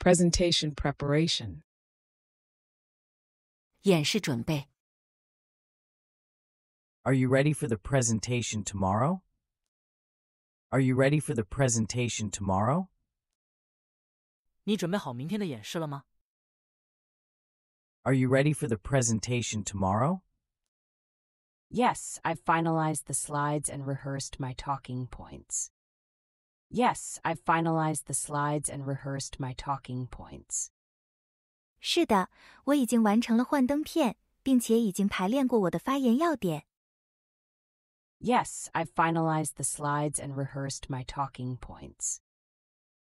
Presentation preparation. 演示准备。 Are you ready for the presentation tomorrow? Are you ready for the presentation tomorrow? 你准备好明天的演示了吗？ Are you ready for the presentation tomorrow? Yes, I've finalized the slides and rehearsed my talking points. Yes, I've finalized the slides and rehearsed my talking points. 是的，我已经完成了幻灯片，并且已经排练过我的发言要点。 Yes, I've finalized the slides and rehearsed my talking points.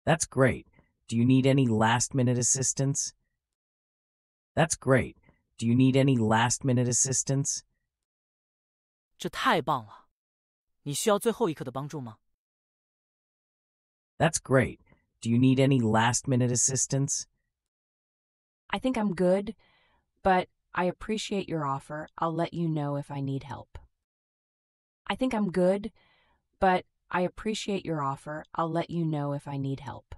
That's great. Do you need any last minute assistance? That's great. Do you need any last minute assistance? 这太棒了！你需要最后一刻的帮助吗？ That's great. Do you need any last minute assistance? I think I'm good, but I appreciate your offer. I'll let you know if I need help. I think I'm good, but I appreciate your offer. I'll let you know if I need help.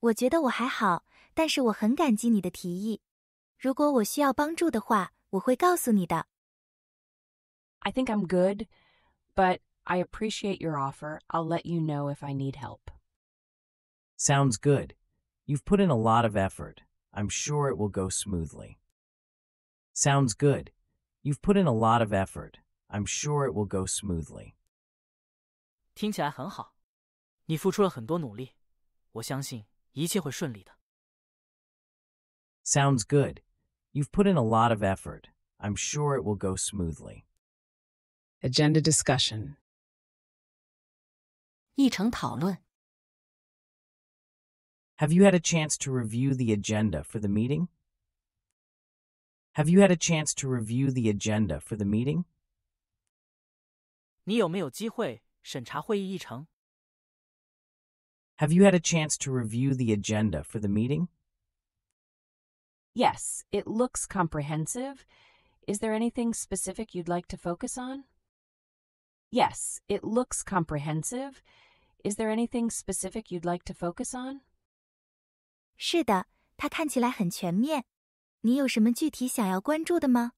我觉得我还好，但是我很感激你的提议。如果我需要帮助的话，我会告诉你的。 I think I'm good, but I appreciate your offer. I'll let you know if I need help. Sounds good. You've put in a lot of effort. I'm sure it will go smoothly. Sounds good. You've put in a lot of effort. I'm sure it will go smoothly. 听起来很好，你付出了很多努力，我相信一切会顺利的。 Sounds good. You've put in a lot of effort. I'm sure it will go smoothly. Agenda discussion. 议程讨论。 Have you had a chance to review the agenda for the meeting? Have you had a chance to review the agenda for the meeting? 你有没有机会审查会议议程？ Have you had a chance to review the agenda for the meeting? Yes, it looks comprehensive. Is there anything specific you'd like to focus on? Yes, it looks comprehensive. Is there anything specific you'd like to focus on? 是的，它看起来很全面。你有什么具体想要关注的吗？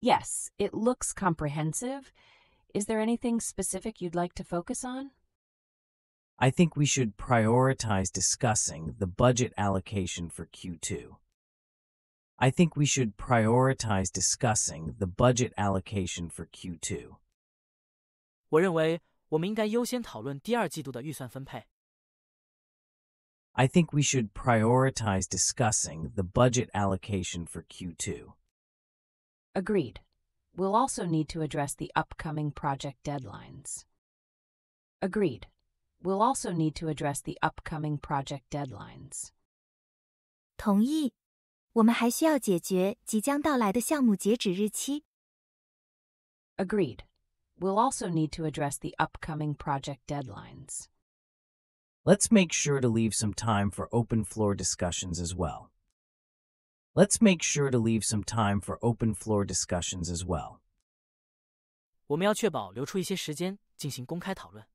Yes, it looks comprehensive. Is there anything specific you'd like to focus on? I think we should prioritize discussing the budget allocation for Q2. I think we should prioritize discussing the budget allocation for Q2. 我认为我们应该优先讨论第二季度的预算分配。 I think we should prioritize discussing the budget allocation for Q2. Agreed. We'll also need to address the upcoming project deadlines. Agreed. We'll also need to address the upcoming project deadlines. 同意。我们还需要解决即将到来的项目截止日期。 Agreed. We'll also need to address the upcoming project deadlines. Let's make sure to leave some time for open floor discussions as well. Let's make sure to leave some time for open floor discussions as well. 我们要确保留出一些时间进行公开讨论。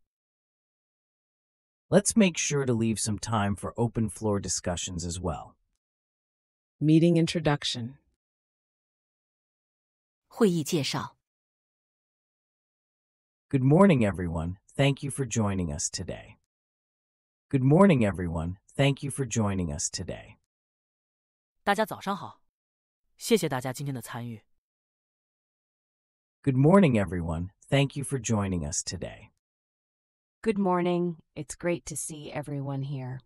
Let's make sure to leave some time for open floor discussions as well. Meeting introduction. 会议介绍。 Good morning, everyone. Thank you for joining us today. Good morning, everyone. Thank you for joining us today. 大家早上好，谢谢大家今天的参与。 Good morning, everyone. Thank you for joining us today. Good morning. It's great to see everyone here.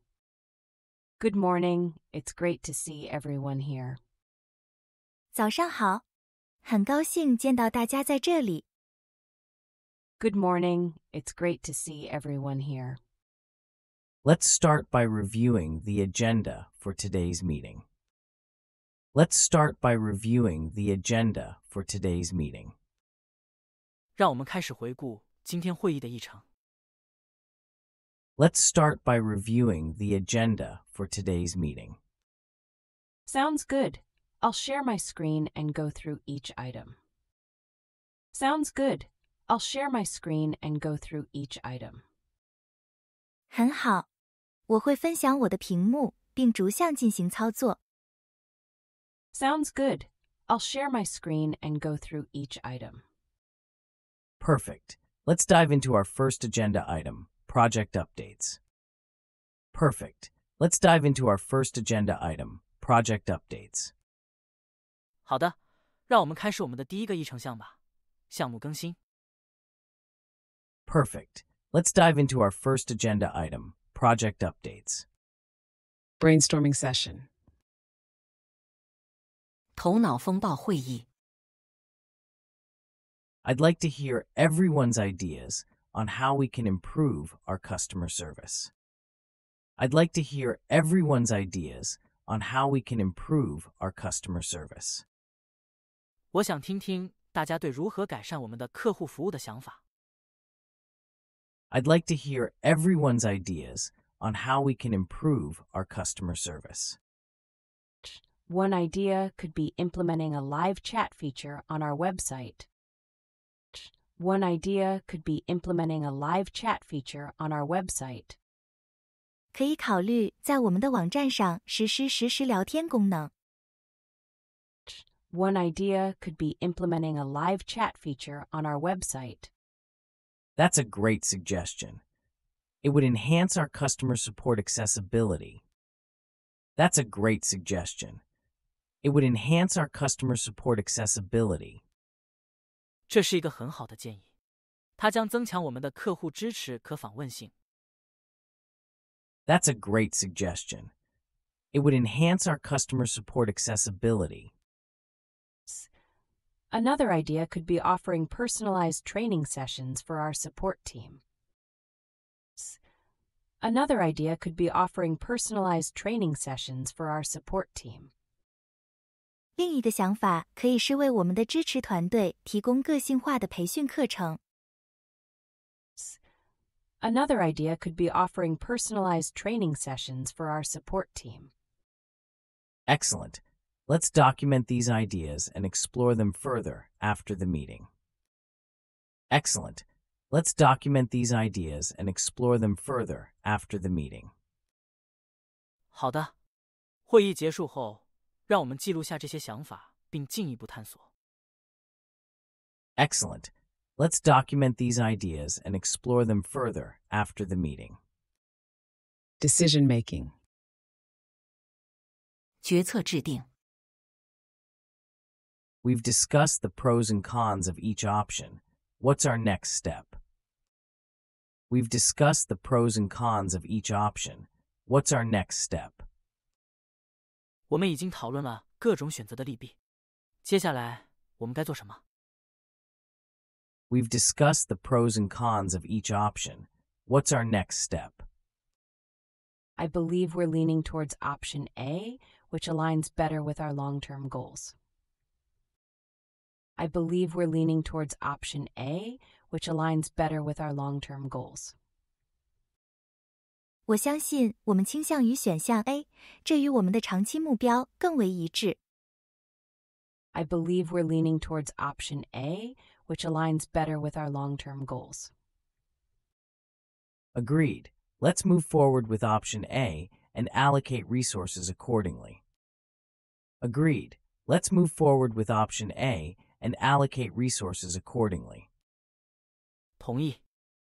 Good morning. It's great to see everyone here. 早上好，很高兴见到大家在这里。 Good morning. It's great to see everyone here. Let's start by reviewing the agenda for today's meeting. Let's start by reviewing the agenda for today's meeting. 让我们开始回顾今天会议的议程。 Let's start by reviewing the agenda for today's meeting. Sounds good. I'll share my screen and go through each item. Sounds good. I'll share my screen and go through each item. 很好， 我会分享我的屏幕，并逐项进行操作。 Sounds good. I'll share my screen and go through each item. Perfect. Let's dive into our first agenda item project updates. Perfect. Let's dive into our first agenda item project updates. 好的，让我们开始我们的第一个议程项吧，项目更新。 Perfect. Let's dive into our first agenda item project updates. Brainstorming session. 头脑风暴会议。 I'd like to hear everyone's ideas on how we can improve our customer service. I'd like to hear everyone's ideas on how we can improve our customer service. 我想听听大家对如何改善我们的客户服务的想法。 I'd like to hear everyone's ideas on how we can improve our customer service. One idea could be implementing a live chat feature on our website. One idea could be implementing a live chat feature on our website. 可以考虑在我们的网站上实施实时聊天功能。 One idea could be implementing a live chat feature on our website. That's a great suggestion. It would enhance our customer support accessibility. That's a great suggestion. It would enhance our customer support accessibility. 这是一个很好的建议，它将增强我们的客户支持可访问性。 That's a great suggestion. It would enhance our customer support accessibility. Another idea could be offering personalized training sessions for our support team. Another idea could be offering personalized training sessions for our support team. 另一个想法可以是为我们的支持团队提供个性化的培训课程。 Another idea could be offering personalized training sessions for our support team. Excellent. Let's document these ideas and explore them further after the meeting. Excellent. Let's document these ideas and explore them further after the meeting. 好的，会议结束后，让我们记录下这些想法，并进一步探索。 Excellent. Let's document these ideas and explore them further after the meeting. Decision making. 决策制定。 We've discussed the pros and cons of each option. What's our next step? We've discussed the pros and cons of each option. What's our next step? 我们已经讨论了各种选择的利弊，接下来我们该做什么？ We've discussed the pros and cons of each option. What's our next step? I believe we're leaning towards option A, which aligns better with our long term goals. I believe we're leaning towards option A, which aligns better with our long term goals. 我相信我们倾向于选项 A，这与我们的长期目标更为一致。 I believe we're leaning towards option A, which aligns better with our long term goals. Agreed. Let's move forward with option A and allocate resources accordingly. Agreed. Let's move forward with option A and allocate resources accordingly. 同意。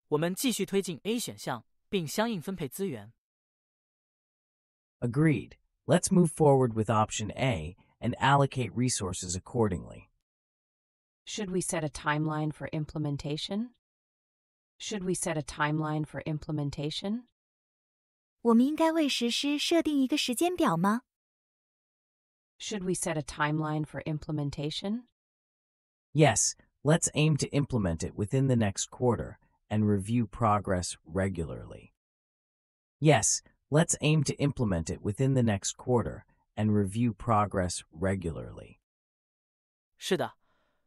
我们继续推进 A 选项，并相应分配资源。 Agreed. Let's move forward with option A and allocate resources accordingly. Should we set a timeline for implementation? Should we set a timeline for implementation? 我们应该为实施设定一个时间表吗？ Should we set a timeline for implementation? Yes, let's aim to implement it within the next quarter and review progress regularly. Yes, let's aim to implement it within the next quarter and review progress regularly. 是的，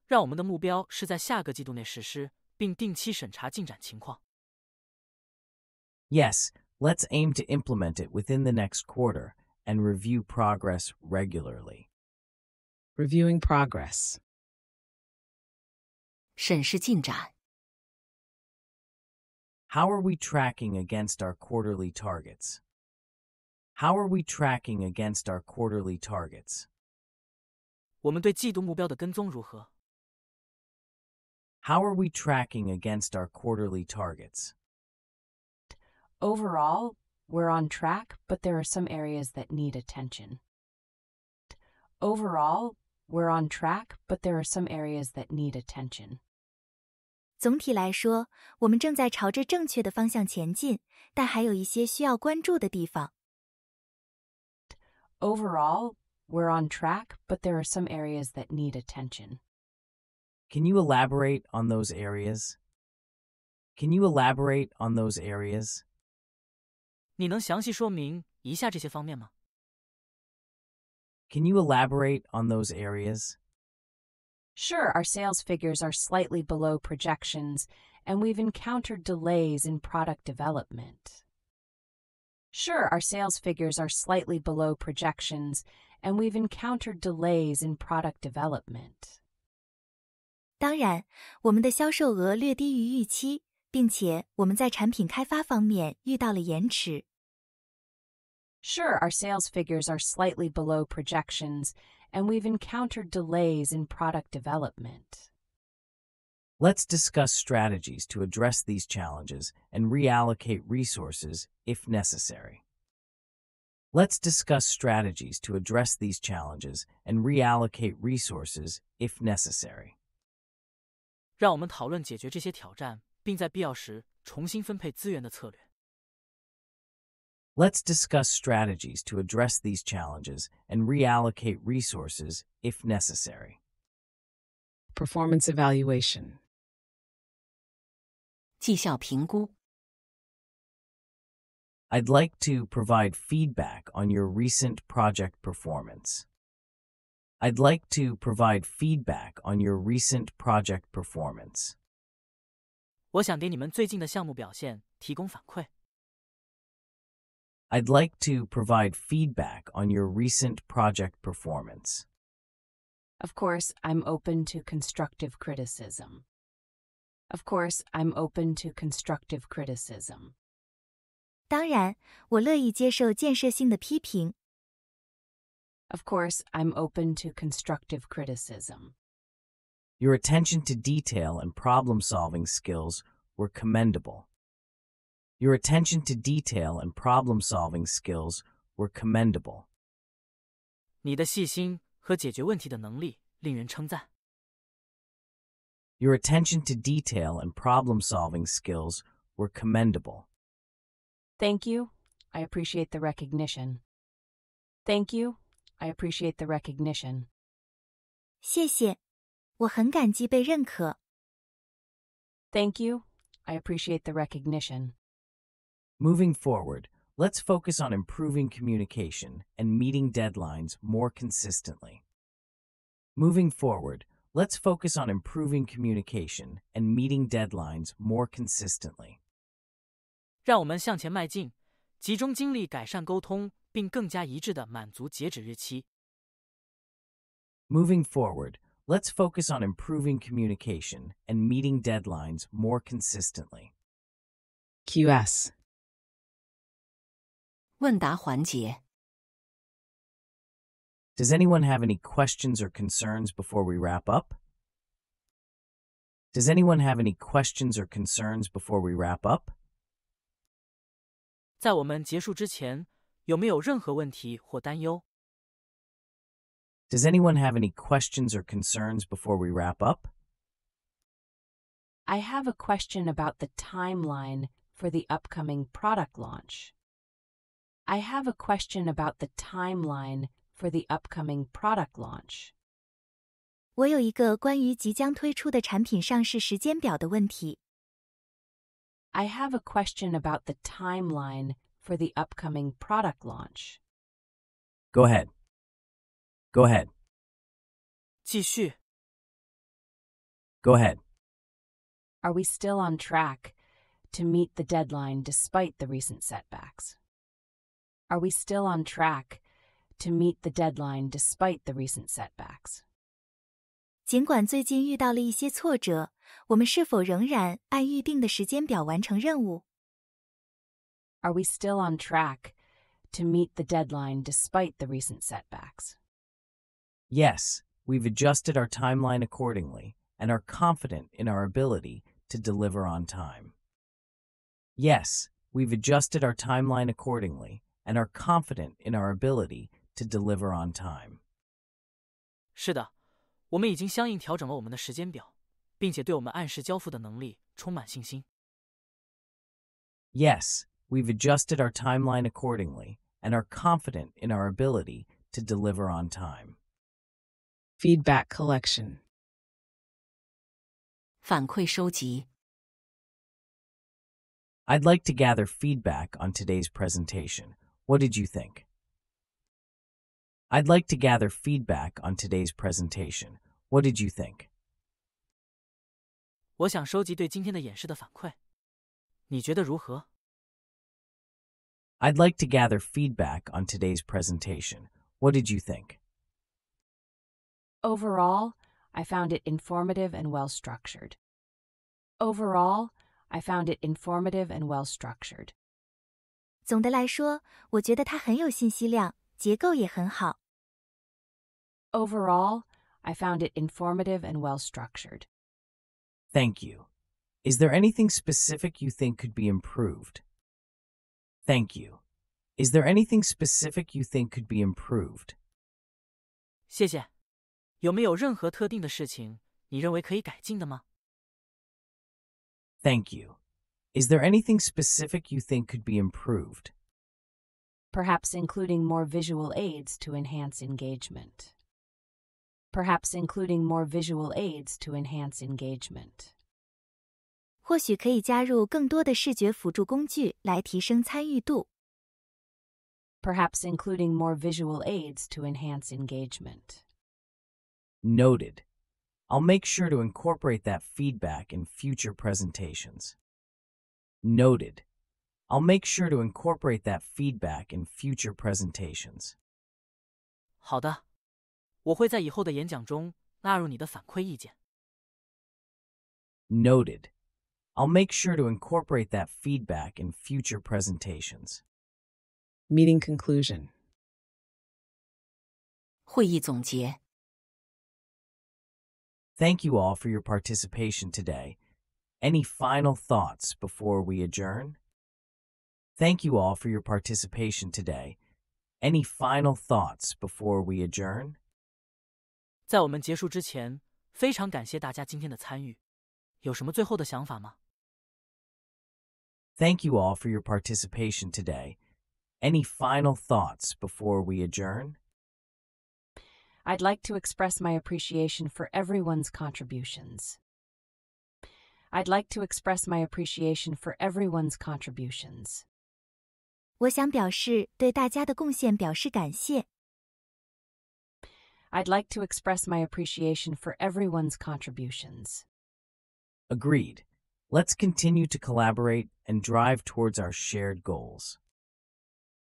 让我们的目标是在下个季度内实施，并定期审查进展情况。 Yes, let's aim to implement it within the next quarter and review progress regularly. Reviewing progress. 审视进展。 How are we tracking against our quarterly targets? How are we tracking against our quarterly targets? 我们对季度目标的跟踪如何？ How are we tracking against our quarterly targets? Overall, we're on track, but there are some areas that need attention. Overall, we're on track, but there are some areas that need attention. 总体来说，我们正在朝着正确的方向前进，但还有一些需要关注的地方。 Overall, we're on track, but there are some areas that need attention. Can you elaborate on those areas? Can you elaborate on those areas? 你能详细说明以下这些方面吗？ Can you elaborate on those areas? Sure, our sales figures are slightly below projections, and we've encountered delays in product development. Sure, our sales figures are slightly below projections, and we've encountered delays in product development. 当然，我们的销售额略低于预期，并且我们在产品开发方面遇到了延迟。 Sure, our sales figures are slightly below projections, and we've encountered delays in product development. Let's discuss strategies to address these challenges and reallocate resources if necessary. Let's discuss strategies to address these challenges and reallocate resources if necessary. 让我们讨论解决这些挑战，并在必要时重新分配资源的策略。 Let's discuss strategies to address these challenges and reallocate resources if necessary. Performance evaluation. 绩效评估。 I'd like to provide feedback on your recent project performance. I'd like to provide feedback on your recent project performance. 我想对你们最近的项目表现提供反馈。 I'd like to provide feedback on your recent project performance. Of course, I'm open to constructive criticism. Of course, I'm open to constructive criticism. 当然，我乐意接受建设性的批评。 Of course, I'm open to constructive criticism. Your attention to detail and problem solving skills were commendable. Your attention to detail and problem solving skills were commendable. 你的细心和解决问题的能力令人称赞。 Your attention to detail and problem solving skills were commendable. Thank you. I appreciate the recognition. Thank you. I appreciate the recognition. 谢谢，我很感激被认可。 Thank you. I appreciate the recognition. Moving forward, let's focus on improving communication and meeting deadlines more consistently. Moving forward, let's focus on improving communication and meeting deadlines more consistently. 让我们向前迈进，集中精力改善沟通，并更加一致地满足截止日期。 Moving forward, let's focus on improving communication and meeting deadlines more consistently. QS. 问答环节。 Does anyone have any questions or concerns before we wrap up? Does anyone have any questions or concerns before we wrap up? 在我们结束之前，有没有任何问题或担忧？ Does anyone have any questions or concerns before we wrap up? I have a question about the timeline for the upcoming product launch. I have a question about the timeline for the upcoming product launch. 我有一个关于即将推出的产品上市时间表的问题。 I have a question about the timeline for the upcoming product launch. Go ahead. Go ahead. 继续， Go ahead. Are we still on track to meet the deadline despite the recent setbacks? Are we still on track to meet the deadline despite the recent setbacks? 尽管最近遇到了一些挫折，我们是否仍然按预定的时间表完成任务？ Are we still on track to meet the deadline despite the recent setbacks. Yes, we've adjusted our timeline accordingly and are confident in our ability to deliver on time. Yes, we've adjusted our timeline accordingly and are confident in our ability to deliver on time. 是的，我们已经相应调整了我们的时间表，并且对我们按时交付的能力充满信心。 Yes, we've adjusted our timeline accordingly and are confident in our ability to deliver on time. Feedback collection. 反馈收集， I'd like to gather feedback on today's presentation. What did you think? I'd like to gather feedback on today's presentation. What did you think? 我想收集对今天的演示的反馈，你觉得如何？ I'd like to gather feedback on today's presentation. What did you think? Overall, I found it informative and well structured. Overall, I found it informative and well structured. 总的来说，我觉得它很有信息量，结构也很好。 Overall, I found it informative and well structured. Thank you. Is there anything specific you think could be improved? Thank you. Is there anything specific you think could be improved? 谢谢。有没有任何特定的事情你认为可以改进的吗？ Thank you. Is there anything specific you think could be improved? Perhaps including more visual aids to enhance engagement. Perhaps including more visual aids to enhance engagement. 或许可以加入更多的视觉辅助工具来提升参与度。 Perhaps including more visual aids to enhance engagement. Noted. I'll make sure to incorporate that feedback in future presentations. Noted. I'll make sure to incorporate that feedback in future presentations. 好的，我会在以后的演讲中纳入你的反馈意见。 Noted. I'll make sure to incorporate that feedback in future presentations. Meeting conclusion. 会议总结。 Thank you all for your participation today. Any final thoughts before we adjourn? Thank you all for your participation today. Any final thoughts before we adjourn? 在我们结束之前，非常感谢大家今天的参与。有什么最后的想法吗？ Thank you all for your participation today. Any final thoughts before we adjourn? I'd like to express my appreciation for everyone's contributions. I'd like to express my appreciation for everyone's contributions. 我想表示对大家的贡献表示感谢。 I'd like to express my appreciation for everyone's contributions. Agreed. Let's continue to collaborate and drive towards our shared goals.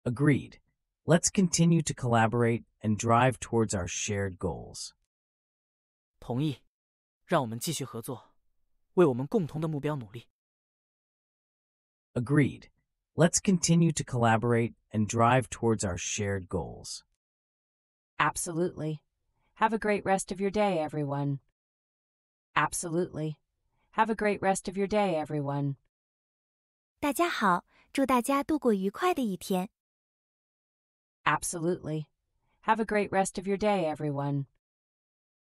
Agreed. Let's continue to collaborate and drive towards our shared goals. 同意，让我们继续合作， 为我们共同的目标努力。 Agreed. Let's continue to collaborate and drive towards our shared goals. Absolutely. Have a great rest of your day, everyone. Absolutely. Have a great rest of your day, everyone. 大家好，祝大家度过愉快的一天。 Absolutely. Have a great rest of your day, everyone.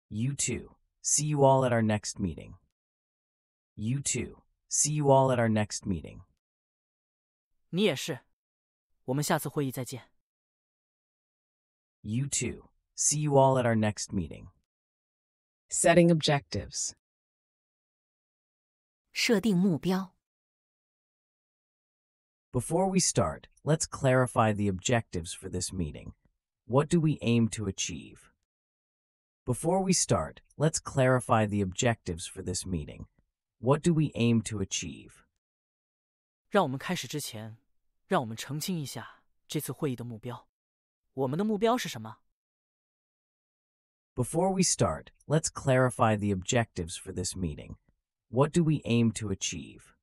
You too. See you all at our next meeting. You too. See you all at our next meeting. 你也是。我们下次会议再见。 You too. See you all at our next meeting. Setting objectives. 设定目标， Before we start, let's clarify the objectives for this meeting. What do we aim to achieve? Before we start, let's clarify the objectives for this meeting. What do we aim to achieve? 让我们开始之前，让我们澄清一下这次会议的目标。我们的目标是什么？ Before we start, let's clarify the objectives for this meeting. What do we aim to achieve?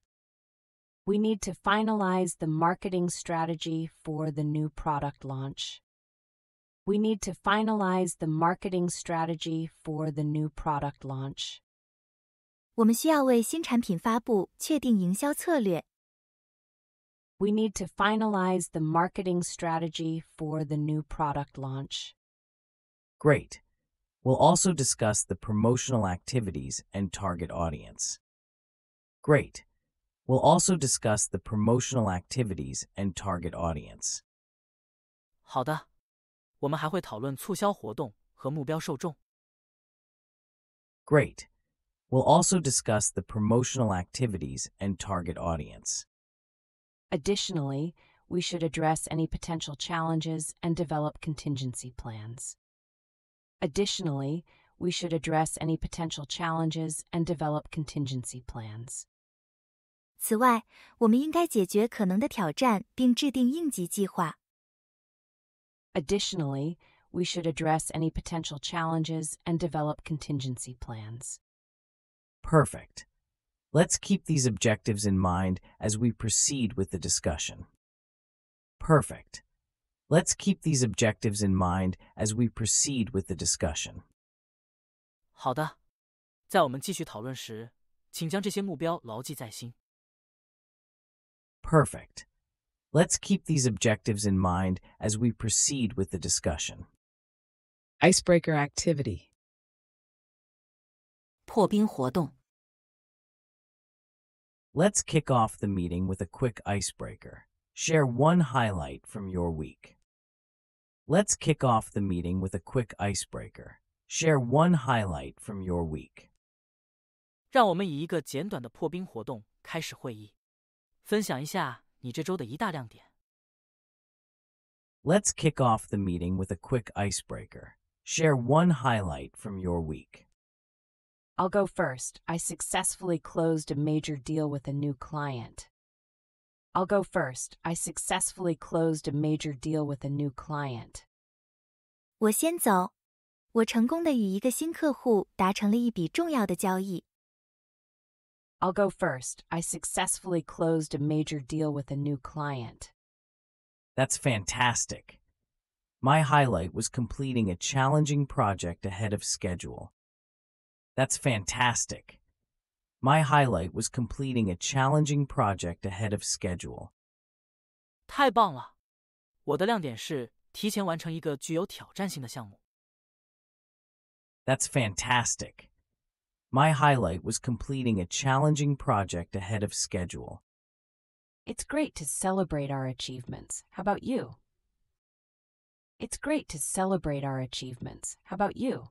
We need to finalize the marketing strategy for the new product launch. We need to finalize the marketing strategy for the new product launch. 我们需要为新产品发布确定营销策略。 We need to finalize the marketing strategy for the new product launch. Great. We'll also discuss the promotional activities and target audience. Great. We'll also discuss the promotional activities and target audience. 好的，我们还会讨论促销活动和目标受众。 Great. We'll also discuss the promotional activities and target audience. Additionally, we should address any potential challenges and develop contingency plans. Additionally, we should address any potential challenges and develop contingency plans. 此外，我们应该解决可能的挑战，并制定应急计划。 Additionally, we should address any potential challenges and develop contingency plans. Perfect. Let's keep these objectives in mind as we proceed with the discussion. Perfect. Let's keep these objectives in mind as we proceed with the discussion. 好的，在我们继续讨论时，请将这些目标牢记在心。 Perfect. Let's keep these objectives in mind as we proceed with the discussion. Icebreaker activity. 破冰活动， Let's kick off the meeting with a quick icebreaker. Share one highlight from your week. Let's kick off the meeting with a quick icebreaker. Share one highlight from your week. 让我们以一个简短的破冰活动开始会议，分享一下你这周的一大亮点。 Let's kick off the meeting with a quick icebreaker. Share one highlight from your week. I'll go first. I successfully closed a major deal with a new client. I'll go first. I successfully closed a major deal with a new client. 我先走。我成功的与一个新客户达成了一笔重要的交易。 I'll go first. I successfully closed a major deal with a new client. That's fantastic. My highlight was completing a challenging project ahead of schedule. That's fantastic. My highlight was completing a challenging project ahead of schedule. 太棒了！我的亮点是提前完成一个具有挑战性的项目。 That's fantastic. My highlight was completing a challenging project ahead of schedule. It's great to celebrate our achievements. How about you? It's great to celebrate our achievements. How about you?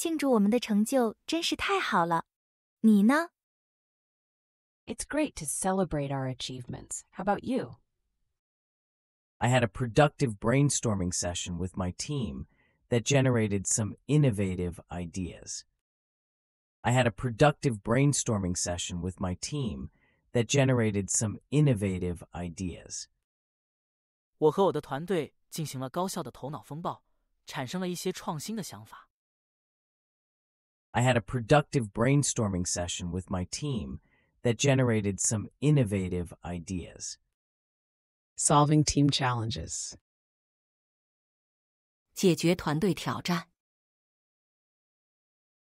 庆祝我们的成就真是太好了。你呢？ It's great to celebrate our achievements. How about you? I had a productive brainstorming session with my team that generated some innovative ideas. I had a productive brainstorming session with my team that generated some innovative ideas. 我和我的团队进行了高效的头脑风暴，产生了一些创新的想法。 I had a productive brainstorming session with my team that generated some innovative ideas. Solving team challenges. 解决团队挑战，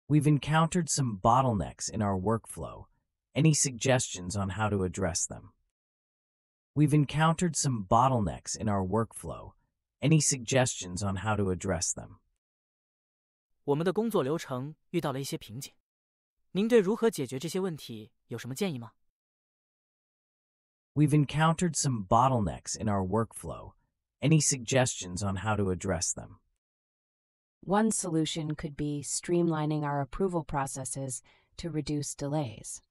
We've encountered some bottlenecks in our workflow. Any suggestions on how to address them? We've encountered some bottlenecks in our workflow. Any suggestions on how to address them? 我们的工作流程遇到了一些瓶颈，您对如何解决这些问题有什么建议吗？ We've encountered some bottlenecks in our workflow. Any suggestions on how to address them? One solution could be streamlining our approval processes to reduce delays.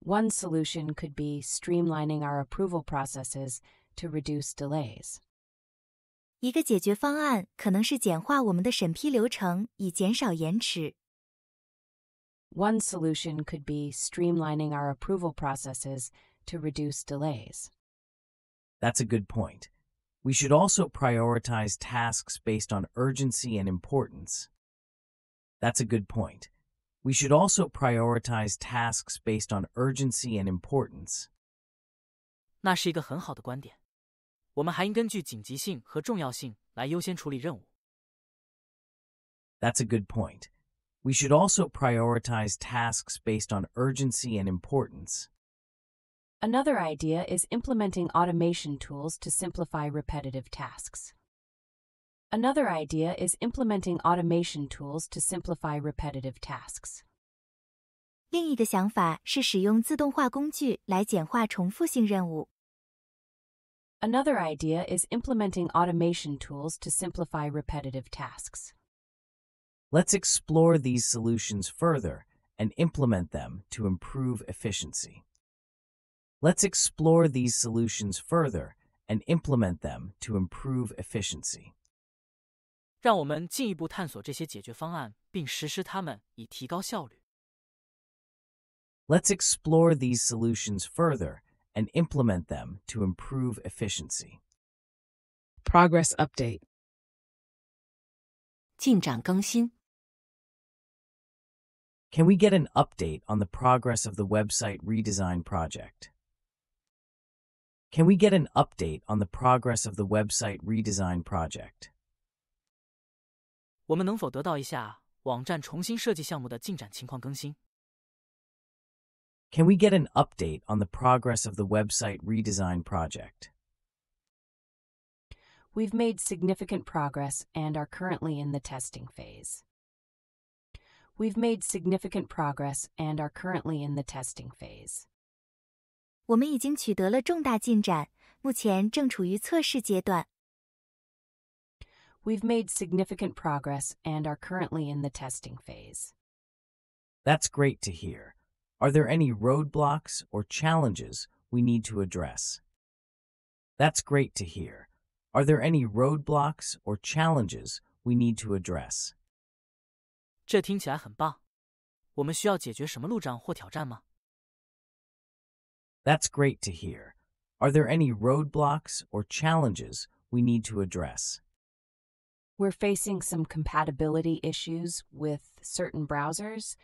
One solution could be streamlining our approval processes to reduce delays. 一个解决方案可能是简化我们的审批流程，以减少延迟。 One solution could be streamlining our approval processes to reduce delays. That's a good point. We should also prioritize tasks based on urgency and importance. That's a good point. We should also prioritize tasks based on urgency and importance. 那是一个很好的观点。 我们还应根据紧急性和重要性来优先处理任务。 That's a good point. We should also prioritize tasks based on urgency and importance. Another idea is implementing automation tools to simplify repetitive tasks. Another idea is implementing automation tools to simplify repetitive tasks. 另一个想法是使用自动化工具来简化重复性任务。 Another idea is implementing automation tools to simplify repetitive tasks. Let's explore these solutions further and implement them to improve efficiency. Let's explore these solutions further and implement them to improve efficiency. 让我们进一步探索这些解决方案，并实施它们，以提高效率。 Let's explore these solutions further and implement them to improve efficiency. Progress update. 进展更新， Can we get an update on the progress of the website redesign project? Can we get an update on the progress of the website redesign project? 我们能否得到一下网站重新设计项目的进展情况更新？ Can we get an update on the progress of the website redesign project? We've made significant progress and are currently in the testing phase. We've made significant progress and are currently in the testing phase. 我们已经取得了重大进展，目前正处于测试阶段。 We've made significant progress and are currently in the testing phase. That's great to hear. Are there any roadblocks or challenges we need to address? That's great to hear. Are there any roadblocks or challenges we need to address? 这听起来很棒。我们需要解决什么路障或挑战吗？ That's great to hear. Are there any roadblocks or challenges we need to address? We're facing some compatibility issues with certain browsers,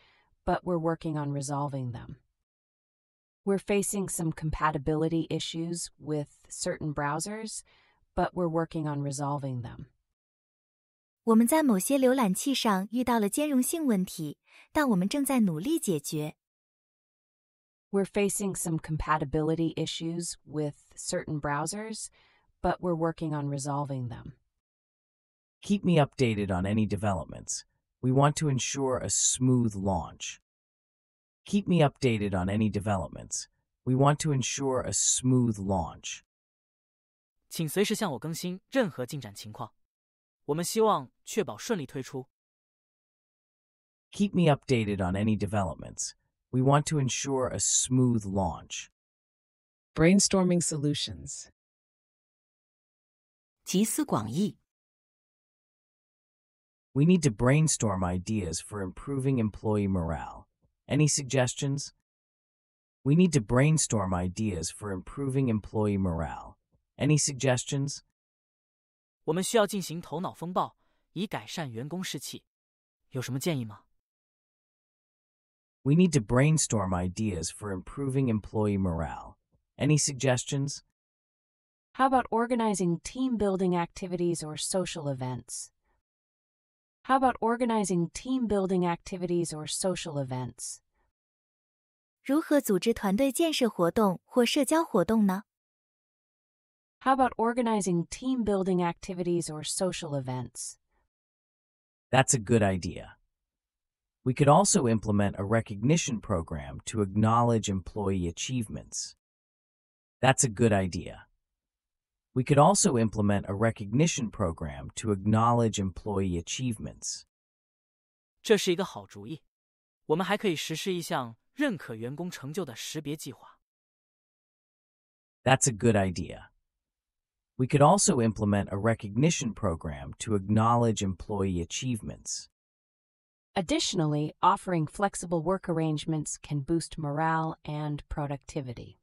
but we're working on resolving them. We're facing some compatibility issues with certain browsers, but we're working on resolving them. 我们在某些浏览器上遇到了兼容性问题，但我们正在努力解决。 We're facing some compatibility issues with certain browsers, but we're working on resolving them. Keep me updated on any developments. We want to ensure a smooth launch. Keep me updated on any developments. We want to ensure a smooth launch. 请随时向我更新任何进展情况。我们希望确保顺利推出。 Keep me updated on any developments. We want to ensure a smooth launch. Brainstorming solutions. 集思广益， We need to brainstorm ideas for improving employee morale. Any suggestions? We need to brainstorm ideas for improving employee morale. Any suggestions? 我们需要进行头脑风暴，以改善员工士气。有什么建议吗？ We need to brainstorm ideas for improving employee morale. Any suggestions? How about organizing team building activities or social events? How about organizing team building activities or social events? 如何组织团队建设活动或社交活动呢？ How about organizing team building activities or social events? That's a good idea. We could also implement a recognition program to acknowledge employee achievements. That's a good idea. We could also implement a recognition program to acknowledge employee achievements. 这是一个好主意。我们还可以实施一项认可员工成就的识别计划。 That's a good idea. We could also implement a recognition program to acknowledge employee achievements. Additionally, offering flexible work arrangements can boost morale and productivity.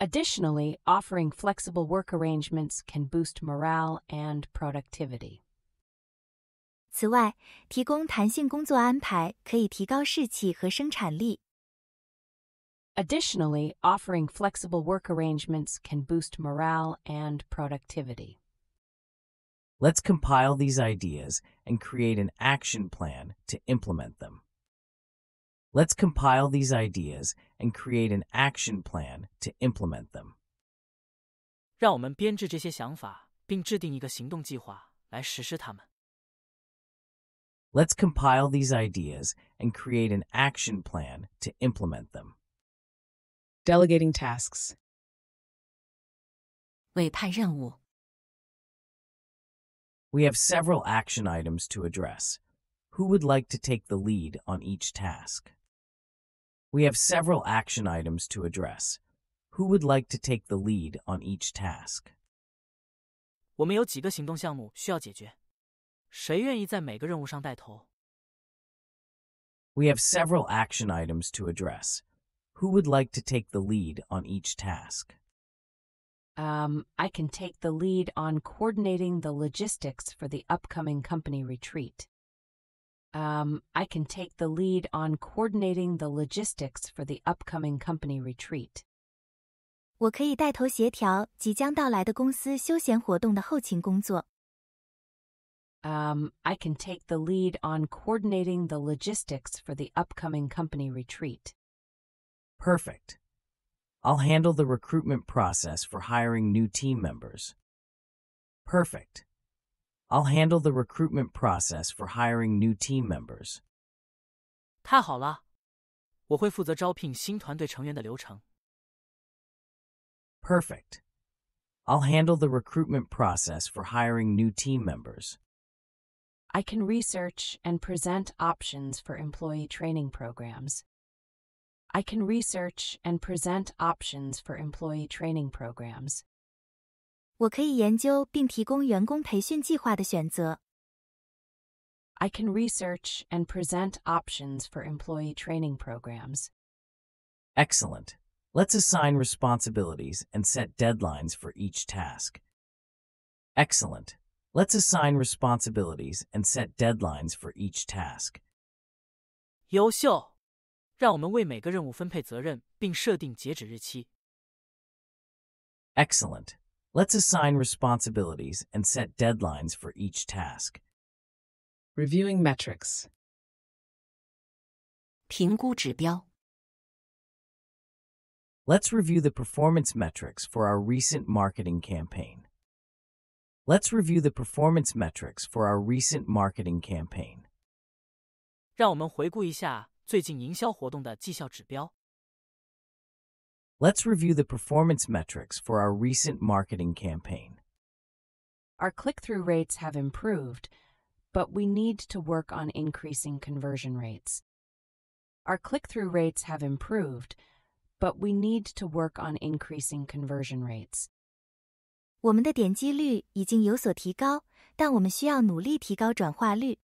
Additionally, offering flexible work arrangements can boost morale and productivity. 此外，提供弹性工作安排可以提高士气和生产力。 Additionally, offering flexible work arrangements can boost morale and productivity. Let's compile these ideas and create an action plan to implement them. Let's compile these ideas and create an action plan to implement them. 让我们编制这些想法，并制定一个行动计划来实施它们。 Let's compile these ideas and create an action plan to implement them. Delegating tasks. 委派任务， We have several action items to address. Who would like to take the lead on each task? We have several action items to address. Who would like to take the lead on each task? 我们有几个行动项目需要解决，谁愿意在每个任务上带头？ We have several action items to address. Who would like to take the lead on each task? Um, I can take the lead on coordinating the logistics for the upcoming company retreat. Um, I can take the lead on coordinating the logistics for the upcoming company retreat. 我可以带头协调即将到来的公司休闲活动的后勤工作。 Um, I can take the lead on coordinating the logistics for the upcoming company retreat. Perfect. I'll handle the recruitment process for hiring new team members. Perfect. I'll handle the recruitment process for hiring new team members. 太好了，我会负责招聘新团队成员的流程。 Perfect. I'll handle the recruitment process for hiring new team members. I can research and present options for employee training programs. I can research and present options for employee training programs. 我可以研究并提供员工培训计划的选择。 I can research and present options for employee training programs. Excellent. Let's assign responsibilities and set deadlines for each task. Excellent. Let's assign responsibilities and set deadlines for each task. 优秀，让我们为每个任务分配责任，并设定截止日期。 Excellent. Let's assign responsibilities and set deadlines for each task. Reviewing metrics. 评估指标， Let's review the performance metrics for our recent marketing campaign. Let's review the performance metrics for our recent marketing campaign. 让我们回顾一下最近营销活动的绩效指标。 Let's review the performance metrics for our recent marketing campaign. Our click through rates have improved, but we need to work on increasing conversion rates. Our click through rates have improved, but we need to work on increasing conversion rates. 我们的点击率已经有所提高，但我们需要努力提高转化率。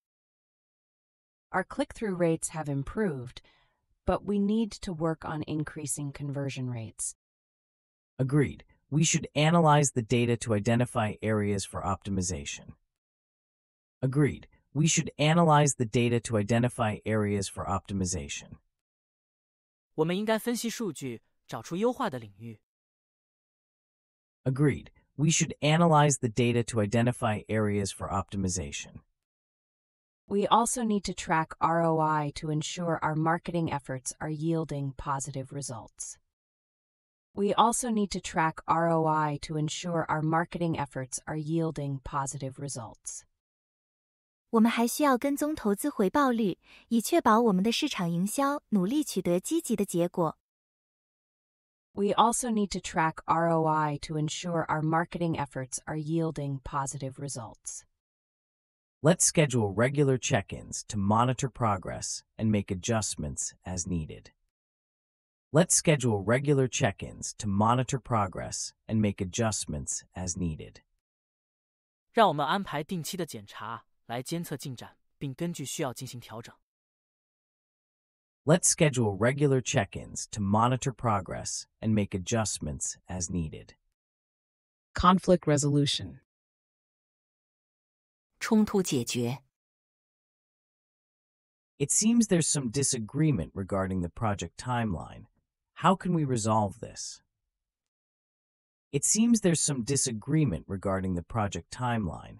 Our click through rates have improved, but we need to work on increasing conversion rates. Agreed. We should analyze the data to identify areas for optimization. Agreed. We should analyze the data to identify areas for optimization. 我们应该分析数据，找出优化的领域。 Agreed. We should analyze the data to identify areas for optimization. We also need to track ROI to ensure our marketing efforts are yielding positive results. We also need to track ROI to ensure our marketing efforts are yielding positive results. 我们还需要跟踪投资回报率，以确保我们的市场营销努力取得积极的结果。 We also need to track ROI to ensure our marketing efforts are yielding positive results. Let's schedule regular check ins to monitor progress and make adjustments as needed. Let's schedule regular check ins to monitor progress and make adjustments as needed. 让我们安排定期的检查，来监测进展，并根据需要进行调整。 Let's schedule regular check ins to monitor progress and make adjustments as needed. Conflict resolution. 冲突解决， It seems there's some disagreement regarding the project timeline. How can we resolve this? It seems there's some disagreement regarding the project timeline.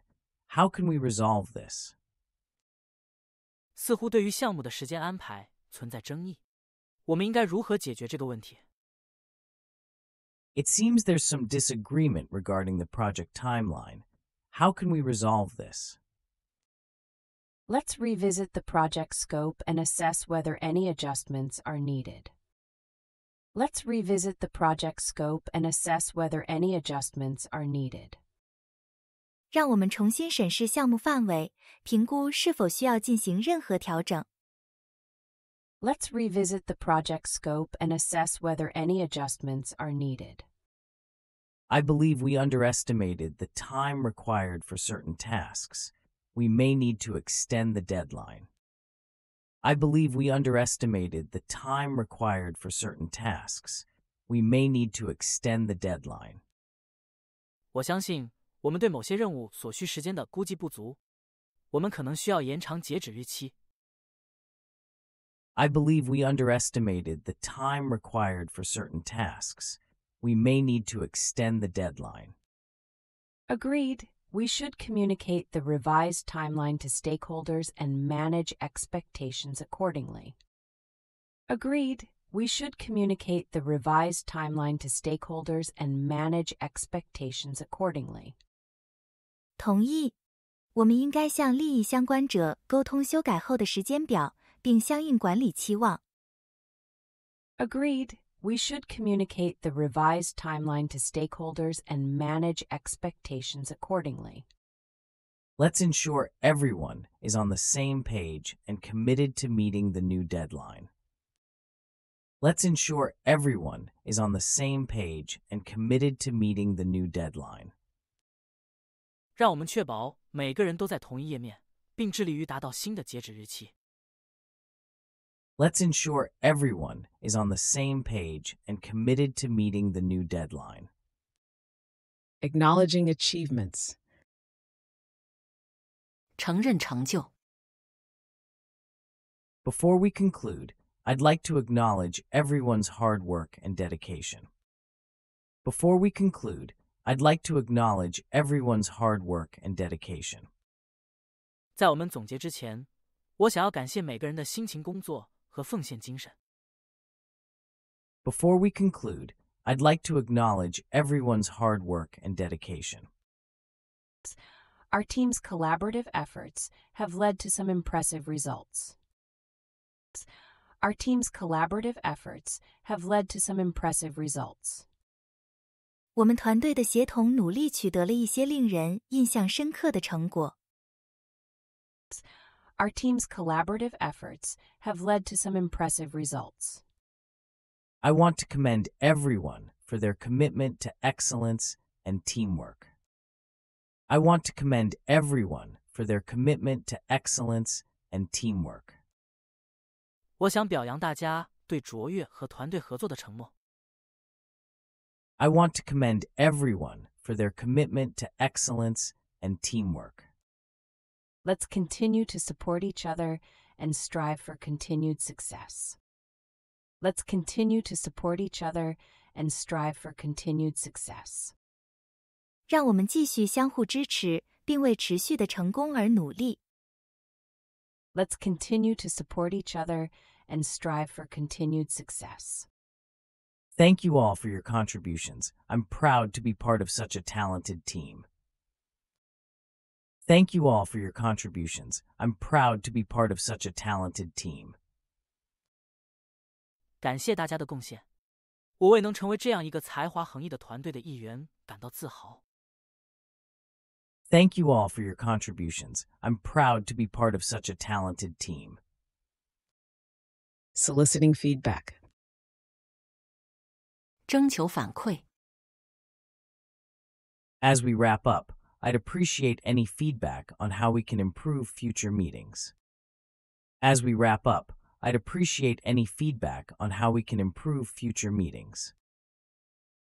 How can we resolve this? 似乎对于项目的时间安排存在争议，我们应该如何解决这个问题？ It seems there's some disagreement regarding the project timeline. How can we resolve this? Let's revisit the project scope and assess whether any adjustments are needed. Let's revisit the project scope and assess whether any adjustments are needed. 让我们重新审视项目范围，评估是否需要进行任何调整。 Let's revisit the project scope and assess whether any adjustments are needed. I believe we underestimated the time required for certain tasks. We may need to extend the deadline. I believe we underestimated the time required for certain tasks. We may need to extend the deadline. 我相信我们对某些任务所需时间的估计不足，我们可能需要延长截止日期。 I believe we underestimated the time required for certain tasks. We may need to extend the deadline. Agreed. We should communicate the revised timeline to stakeholders and manage expectations accordingly. Agreed. We should communicate the revised timeline to stakeholders and manage expectations accordingly. 同意。我们应该向利益相关者沟通修改后的时间表，并相应管理期望。 Agreed. We should communicate the revised timeline to stakeholders and manage expectations accordingly. Let's ensure everyone is on the same page and committed to meeting the new deadline. Let's ensure everyone is on the same page and committed to meeting the new deadline. 让我们确保每个人都在同一页面，并致力于达到新的截止日期。 Let's ensure everyone is on the same page and committed to meeting the new deadline. Acknowledging achievements. 承认成就， Before we conclude, I'd like to acknowledge everyone's hard work and dedication. Before we conclude, I'd like to acknowledge everyone's hard work and dedication. 在我们总结之前，我想要感谢每个人的辛勤工作 和奉献精神。 Before we conclude, I'd like to acknowledge everyone's hard work and dedication. Our team's collaborative efforts have led to some impressive results. Our team's collaborative efforts have led to some impressive results. 我们团队的协同努力取得了一些令人印象深刻的成果。 Our team's collaborative efforts have led to some impressive results. I want to commend everyone for their commitment to excellence and teamwork. I want to commend everyone for their commitment to excellence and teamwork. 我想表扬大家对卓越和团队合作的承诺。 I want to commend everyone for their commitment to excellence and teamwork. Let's continue to support each other and strive for continued success. Let's continue to support each other and strive for continued success. 让我们继续相互支持，并为持续的成功而努力。 Let's continue to support each other and strive for continued success. Thank you all for your contributions. I'm proud to be part of such a talented team. Thank you all for your contributions. I'm proud to be part of such a talented team. 感谢大家的贡献，我为能成为这样一个才华横溢的团队的一员感到自豪。 Thank you all for your contributions. I'm proud to be part of such a talented team. Soliciting feedback. 征求反馈， As we wrap up, I'd appreciate any feedback on how we can improve future meetings. As we wrap up, I'd appreciate any feedback on how we can improve future meetings.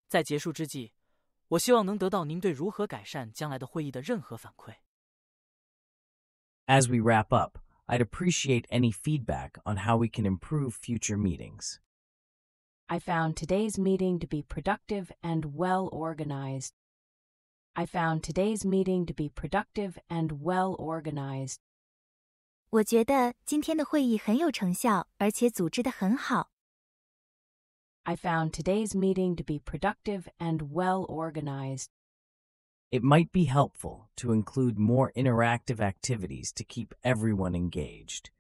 在结束之际，我希望能得到您对如何改善将来的会议的任何反馈。 As we wrap up, I'd appreciate any feedback on how we can improve future meetings. I found today's meeting to be productive and well organized. I found today's meeting to be productive and well organized. 我觉得今天的会议很有成效，而且组织得很好。 I found today's meeting to be productive and well organized. It might be helpful to include more interactive activities to keep everyone engaged.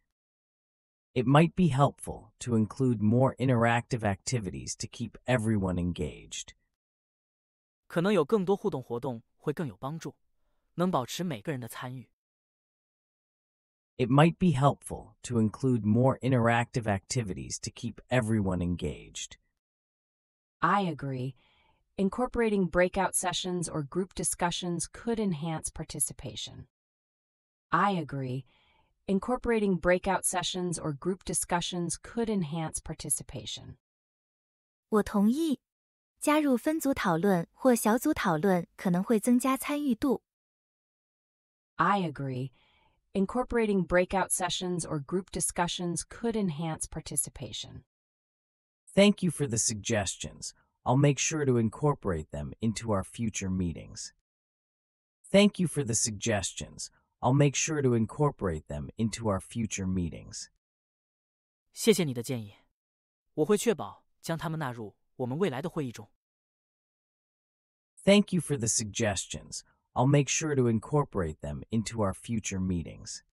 It might be helpful to include more interactive activities to keep everyone engaged. 可能有更多互动活动会更有帮助，能保持每个人的参与。 It might be helpful to include more interactive activities to keep everyone engaged. I agree. Incorporating breakout sessions or group discussions could enhance participation. I agree. Incorporating breakout sessions or group discussions could enhance participation. 我同意， 加入分组讨论或小组讨论可能会增加参与度。 I agree. Incorporating breakout sessions or group discussions could enhance participation. Thank you for the suggestions. I'll make sure to incorporate them into our future meetings. Thank you for the suggestions. I'll make sure to incorporate them into our future meetings. 谢谢你的建议，我会确保将它们纳入我们未来的会议中。 Thank you for the suggestions. I'll make sure to incorporate them into our future meetings.